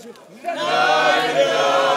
하시고 감사합니다.